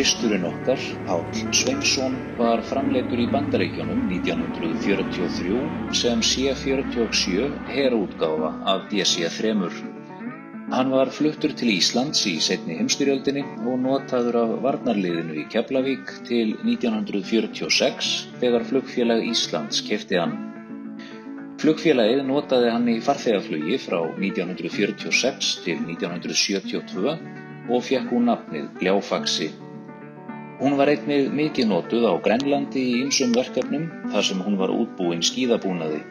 Þristurinn okkar, Páll Sveinsson, var framleitur í Bandaríkjónum 1943 sem C-47 herútgáfa af DC-3. Hann var fluttur til Íslands í setni heimstyrjöldinni og notaður af varnarliðinu í Keflavík til 1946 þegar flugfélag Íslands kefti hann. Flugfélagið notaði hann í farþegaflugi frá 1946 til 1972 og fekk hún nafnið Ljáfaxi. Hún var einnig mikið notuð á Grænlandi í ýmsum verkefnum þar sem hún var útbúin skíðabúnaði.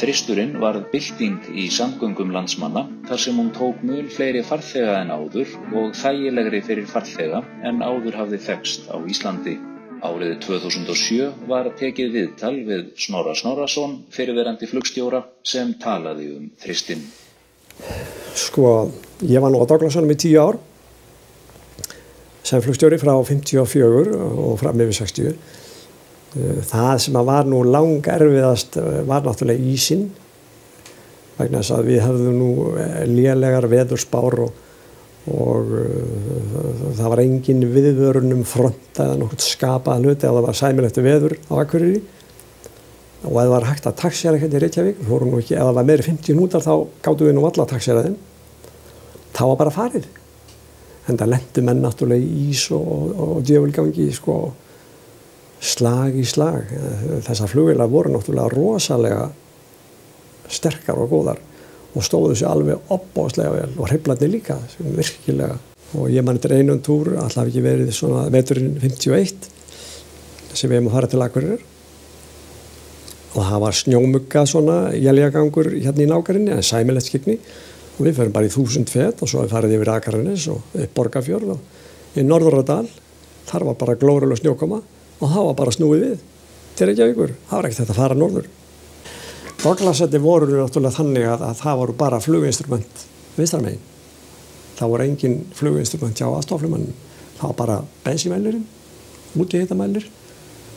Þristurinn varð bylting í samgöngum landsmanna þar sem hún tók mjög fleiri farþega en áður og þægilegri fyrir farþega en áður hafði þekst á Íslandi. Árið 2007 var tekið viðtal við Snorra Snorrason, fyrirverandi flugstjóra, sem talaði um þristinn. Sko, ég var nú á Douglasunum í tíu ár sem flugstjóri frá 54 og fram yfir 60. Það sem var nú lang erfiðast var náttúrulega ísinn vegna þess að við hefðum nú lélegar veðurspár og, og það var engin viðvörunum front eða nokkur skapað hluti að það var sæmilegt veður á Akureyri. Og ef það var hægt að taksera hérna í Reykjavík, ekki, ef það var meiri 50 nútar þá gáttu við nú alla að taksera þeim, þá var bara farið en það lendi menn náttúrulega í ís og, og, og djöfulgangi sko, slag í slag. Þessar flugvelar voru náttúrulega rosalega sterkar og góðar og stóðu sér alveg opbáslega vel og hreiflarni líka virkilega. Og ég mann þetta einum túr alltaf ekki verið svona veturinn 51 sem við hefum að fara til Akureyrar. Og það var snjómugga svona jæljagangur hérna í nákarinni en sæmilegt skikni og við förum bara í þúsund fett og svo við farið yfir Akarnes og upp Borgafjörð og í Norðuradal þar var bara glórulega snjókoma og það var bara snúið við til Reykjavíkur, það var ekkert þetta að fara norður. Borglasetti voru náttúrulega þannig að, að það voru bara fluginstrument vinstramegin það voru engin fluginstrument hjá aðstoflumannin það var bara bensimælirinn úti hittamælir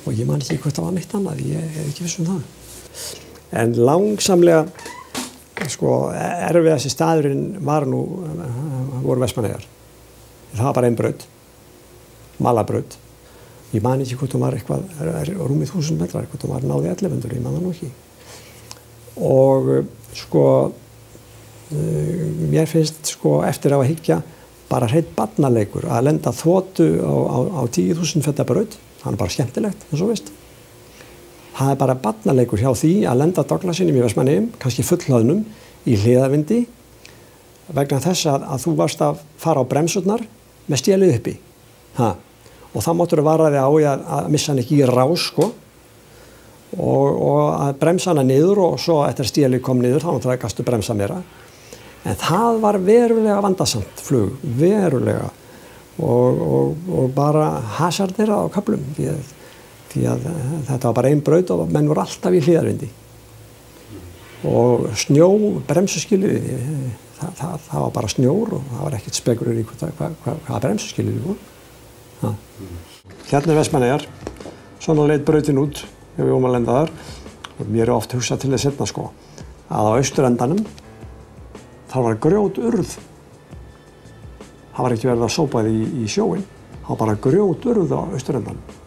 og ég man ekki hvort það var neitt annað ég hef ekki vissum það. En langsamlega sko erfiðast í staðurinn var nú voru Vestmannegar það var bara einn brödd malabrödd ég man ekki hvort það var eitthvað rúmið þúsund metrar hvort það var náði 1100 ég man það nú ekki. Og sko mér finnst sko eftir að higgja bara hreitt barnaleikur að lenda þóttu á, á, á 10.000 fetta brödd það er bara skemmtilegt eins og veist það er bara barnaleikur hjá því að lenda doglasinum í Vestmannheim, kannski fullhlaðnum í hliðavindi vegna þess að, að þú varst að fara á bremsurnar með stjelið uppi. Ha. og þá máttur það varaði á að, að missa hann ekki í rás sko. Og, og að bremsa hana niður og svo eftir stjelið kom niður þá máttur það gastu bremsa meira. En það var verulega vandasamt flug, verulega. Og, og, og bara hasardera á kaplum að því að þetta var bara einn braut og menn voru alltaf í hlýðarvindi og snjó, bremsuskilu það, það, það var bara snjór og það var ekkert spekulur í hvað, hvað, hvað, hvaða bremsuskilu við vorum Hérna er Vestmannegar svona leitt brautin út ef við óum að lenda þar. Og mér er oft hugsað til þess hérna sko að á austurendanum þar var grjót urð. Það var ekki verið að sópa því í, í sjóin það var bara grjót urð á austurendanum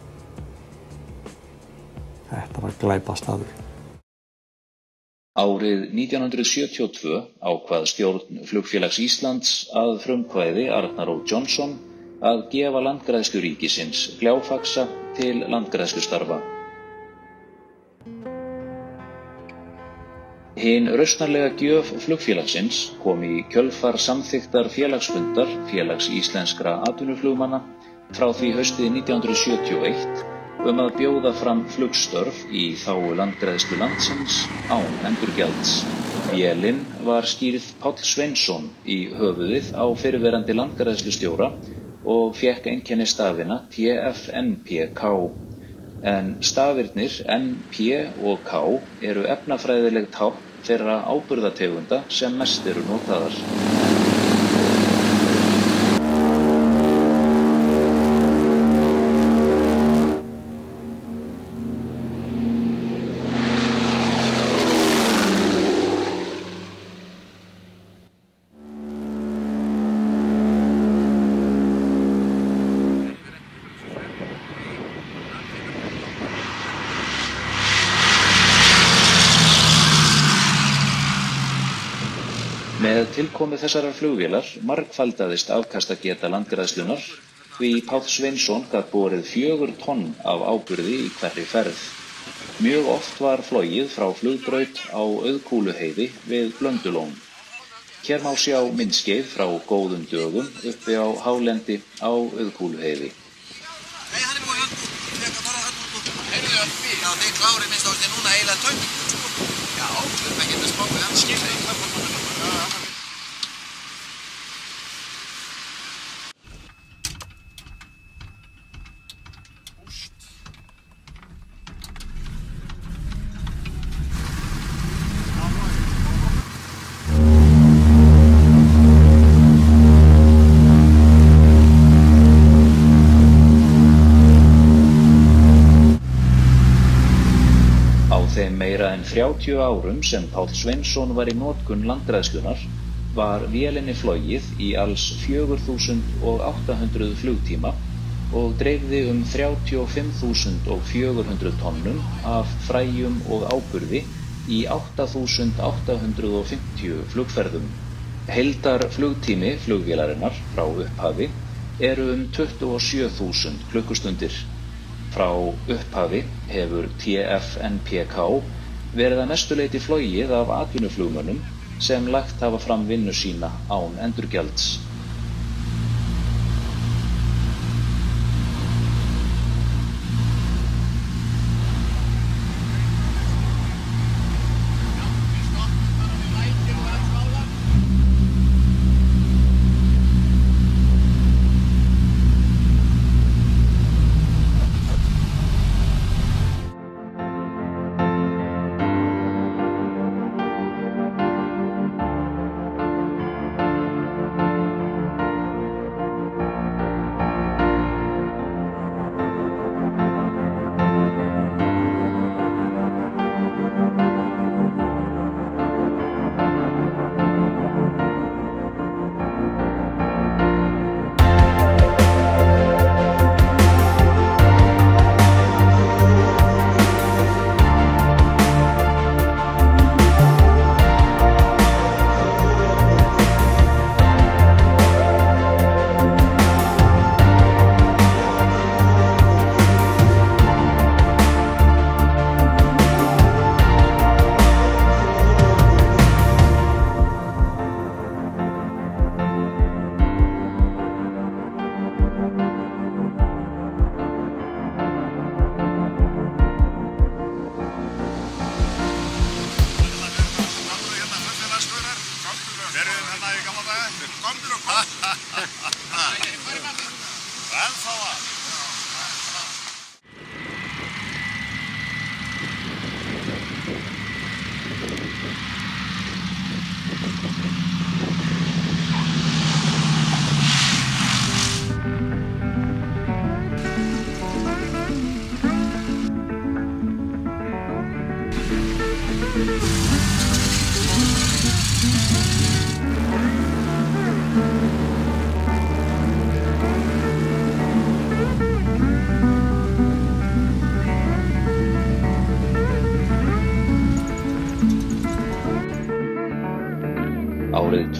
glæpa staður. Árið 1972 ákvað stjórn Flugfélags Íslands að frumkvæði Arnar Ó. Jónsson að gefa landgræðslu ríkisins gljáfaksa til landgræðslustarfa. Hinn rausnarlega gjöf flugfélagsins kom í kjölfar samþyktar félagsfundar Félags Íslenskra atvinnuflugmanna frá því haustið 1971 um að bjóða fram flugstörf í þáu landgræðslu landsins án endurgjalds. Vélinn var skýrð Páll Sveinsson í höfuðið á fyrirverandi landgræðslu stjóra og fekk einkenni stafina TFNPK. En stafirnir NP og K eru efnafræðileg tákn þeirra áburðategunda sem mest eru notaðar. Tilkomi þessarar flugvélar margfaldaðist afkastageta landgræðslunar því Páll Sveinsson gætt borið fjögur tonn af áburði í hverri ferð. Mjög oft var flogið frá flugbraut á auðkúluheiði við Blöndulón. Hér má sjá myndskeið frá góðum dögum uppi á hálendi á auðkúluheiði. Að að. Já, þeir klári minnst ástu núna eiginlega sko. Já, við erum ekki með spáku, hann skilja í hvað 30 árum sem Páll Sveinsson var í notkun landgræðslunar var vélinni flogið í alls 4.800 flugtíma og dreifði um 35.400 tonnum af fræjum og áburði í 8.850 flugferðum. Heildar flugtími flugvélarinnar frá upphafi eru um 27.000 klukkustundir. Frá upphafi hefur TFNPK verið að mestu leyti flogið af atvinnuflugmönnum sem lagt hafa fram vinnu sína án endurgjalds.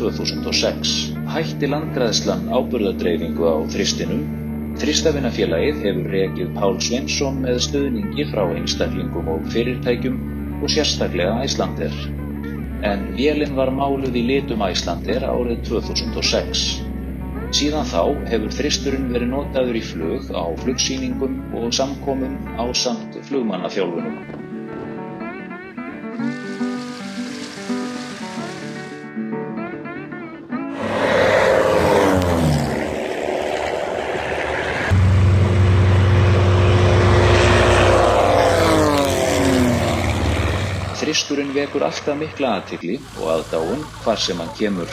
2006 hætti landgræðslan áburðadreifingu á þristinum. Þristafinafélagið hefur rekið Pál Sveinsson með stuðningi frá einstaklingum og fyrirtækjum og sérstaklega Æslander. En vélinn var máluð í litum Æslander árið 2006. Síðan þá hefur þristurinn verið notaður í flug á flugsýningum og samkomum á samt flugmannaþjálfunum. Þristurinn vekur alltaf mikla aðtikli og aðdáun hvar sem hann kemur.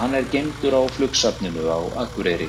Hann er gemdur á flugsafninu á Akureyri.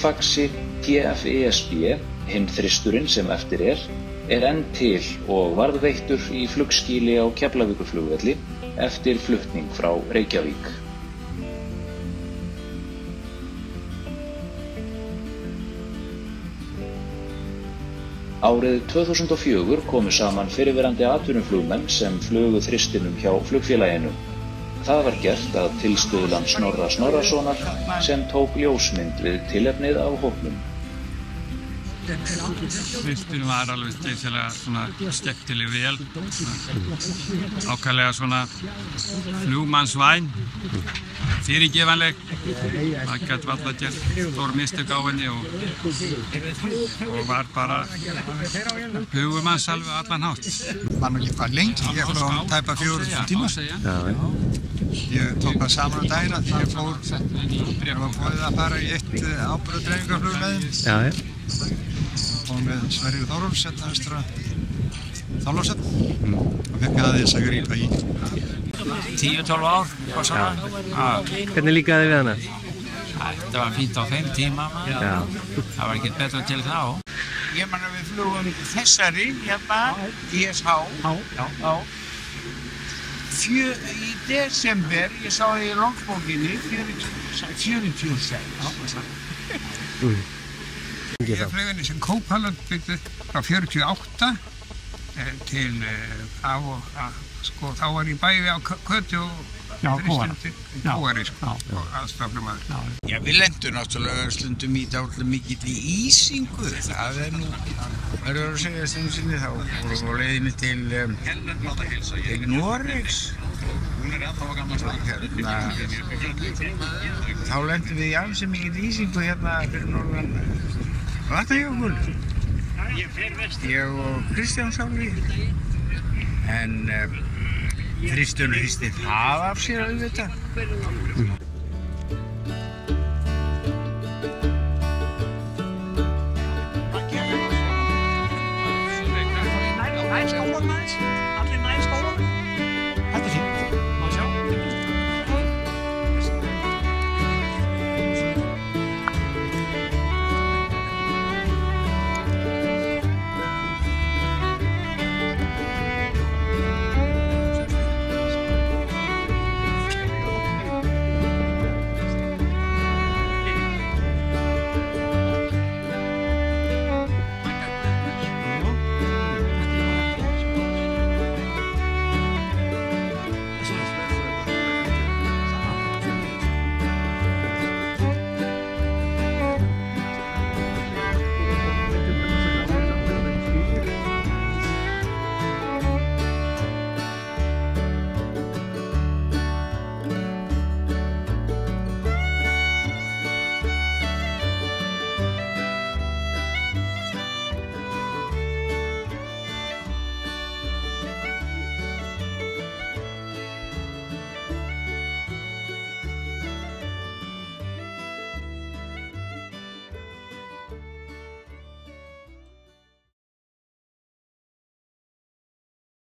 Faxi TFESB, hinn þristurinn sem eftir er, er enn til og varðveittur í flugskíli á Keflavíkurflugvelli eftir flutning frá Reykjavík. Árið 2004 komu saman fyrirverandi atvinnuflugmenn sem flugu þristinum hjá flugfélaginu. Það var gert að tilstuðlan Snorra Snorrasonar sem tók ljósmynd við tilefnið á hóknum. Þristurinn var alveg geysilega svona skemmtileg vel, ákvæmlega svona flugmannsvæn, fyrirgefanleg, það gæti alltaf gert stór mistök á henni og, og var bara hugumanns alveg allan hátt. var nú ekki hvað lengi, ég fór á tæpa fjóru tíma. Ég tók það saman á dagina því ég fór, ég var búið að fara í eitt ábyrðadreifingaflug með þeim Já, já. Og með Sverrir Þórólfs, þetta vestra Þorlófsson og fekk aðeins að grípa í. 10-12 ár. Já. Hvernig líkaði við hana? Þetta var fínt á þeim tíma maður. Já. Það var ekkert betra til þá. Ég man að við flugum þessari hérna, ISH. Fjö, í desember, ég sá það í longsbókinni, 46. Ekki Ég flög henni sem Kópalund byggði frá 48 eh, til eh, þá, að, sko, þá var ég bæði á Kö- Kötu og. Kóari sko, og aðstofnum að Já, við lendum náttúrulega stundum í dálítið mikill í ísingu. Það er nú, verður að segja stundum sinni, þá vorum við á leiðinni til, um, til Noregs. Hérna, þá lendum við í ansi mikill ísingu hérna fyrir norðan Vatnajökul. Ég og Kristján Sáli. En um, Þristur hristi það af sér auðvitað.